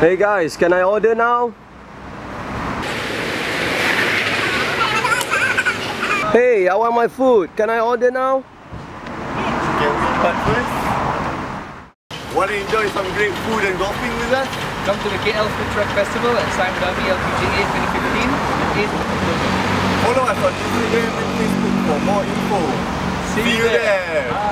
Hey guys, can I order now? Hey, I want my food. Can I order now? First, want to enjoy some great food and golfing with us? Come to the KL Food Truck Festival at Sime Darby LPGA 2015 Follow us on Instagram and Facebook for more info. See you there. Bye.